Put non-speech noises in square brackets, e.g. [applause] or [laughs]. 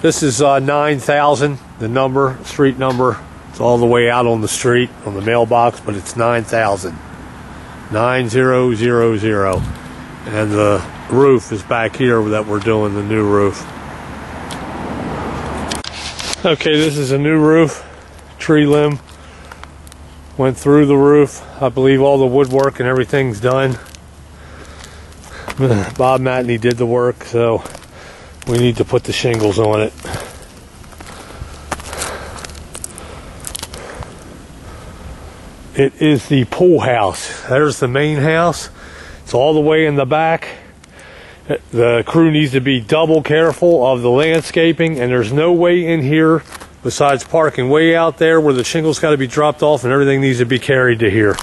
This is uh, 9,000, the number, street number. It's all the way out on the street, on the mailbox, but it's 9,000. 9000. And the roof is back here that we're doing, the new roof. Okay, this is a new roof. Tree limb went through the roof. I believe all the woodwork and everything's done. [laughs] Bob Matney did the work, so we need to put the shingles on it. It is the pool house. There's the main house. It's all the way in the back. The crew needs to be double careful of the landscaping, and there's no way in here besides parking way out there where the shingles got to be dropped off and everything needs to be carried to here.